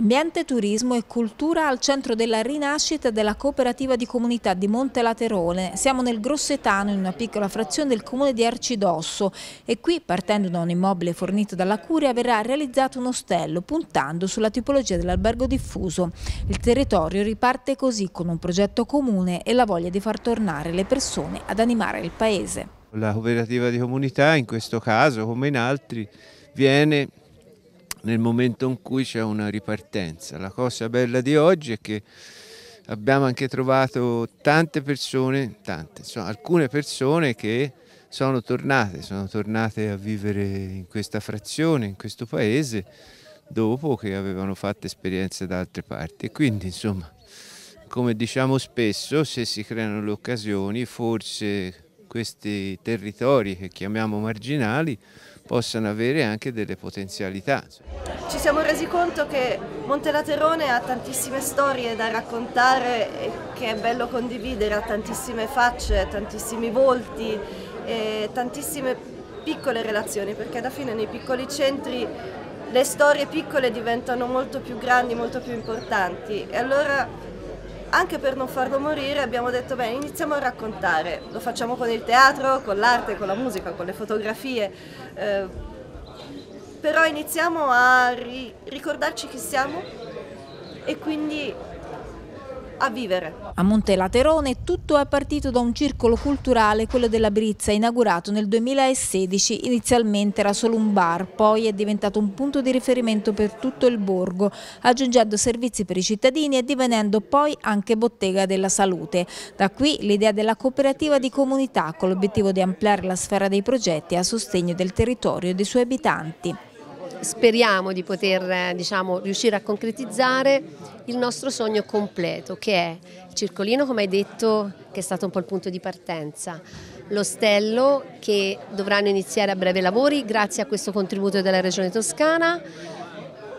Ambiente, turismo e cultura al centro della rinascita della cooperativa di comunità di Monte Laterone. Siamo nel Grossetano, in una piccola frazione del comune di Arcidosso e qui, partendo da un immobile fornito dalla Curia, verrà realizzato un ostello, puntando sulla tipologia dell'albergo diffuso. Il territorio riparte così con un progetto comune e la voglia di far tornare le persone ad animare il paese. La cooperativa di comunità, in questo caso come in altri, viene nel momento in cui c'è una ripartenza. La cosa bella di oggi è che abbiamo anche trovato tante persone, tante, insomma, alcune persone che sono tornate, sono tornate a vivere in questa frazione, in questo paese, dopo che avevano fatto esperienze da altre parti. Quindi, insomma, come diciamo spesso, se si creano le occasioni, forse questi territori che chiamiamo marginali possano avere anche delle potenzialità. Ci siamo resi conto che Montelaterone ha tantissime storie da raccontare e che è bello condividere, ha tantissime facce, tantissimi volti tantissime piccole relazioni perché alla fine nei piccoli centri le storie piccole diventano molto più grandi, molto più importanti e allora anche per non farlo morire abbiamo detto bene iniziamo a raccontare, lo facciamo con il teatro, con l'arte, con la musica, con le fotografie, eh, però iniziamo a ri ricordarci chi siamo e quindi a vivere. A Monte Laterone tutto è partito da un circolo culturale, quello della Brizza, inaugurato nel 2016. Inizialmente era solo un bar, poi è diventato un punto di riferimento per tutto il borgo, aggiungendo servizi per i cittadini e divenendo poi anche bottega della salute. Da qui l'idea della cooperativa di comunità con l'obiettivo di ampliare la sfera dei progetti a sostegno del territorio e dei suoi abitanti speriamo di poter diciamo, riuscire a concretizzare il nostro sogno completo che è il circolino come hai detto che è stato un po' il punto di partenza, l'ostello che dovranno iniziare a breve lavori grazie a questo contributo della Regione Toscana.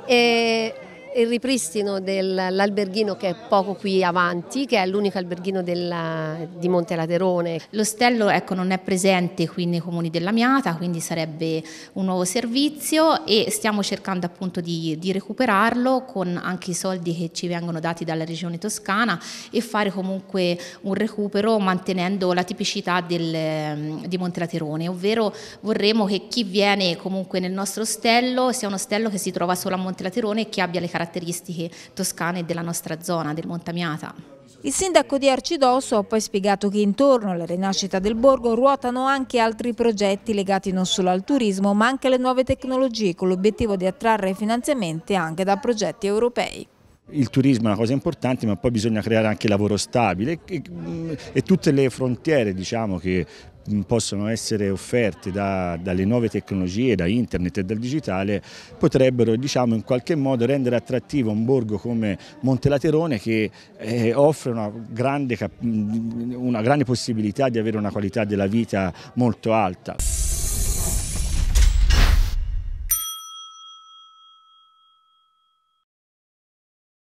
E il ripristino dell'alberghino che è poco qui avanti, che è l'unico alberghino della, di Monte Laterone. L'ostello ecco, non è presente qui nei comuni della Miata, quindi sarebbe un nuovo servizio e stiamo cercando appunto di, di recuperarlo con anche i soldi che ci vengono dati dalla regione toscana e fare comunque un recupero mantenendo la tipicità del, di Monte Laterone, ovvero vorremmo che chi viene comunque nel nostro ostello sia un ostello che si trova solo a Monte Laterone e che abbia le caratteristiche caratteristiche toscane della nostra zona, del Montamiata. Il sindaco di Arcidosso ha poi spiegato che intorno alla rinascita del borgo ruotano anche altri progetti legati non solo al turismo ma anche alle nuove tecnologie con l'obiettivo di attrarre finanziamenti anche da progetti europei. Il turismo è una cosa importante ma poi bisogna creare anche lavoro stabile e, e tutte le frontiere diciamo, che possono essere offerte da, dalle nuove tecnologie, da internet e dal digitale, potrebbero diciamo, in qualche modo rendere attrattivo un borgo come Montelaterone che eh, offre una grande, una grande possibilità di avere una qualità della vita molto alta.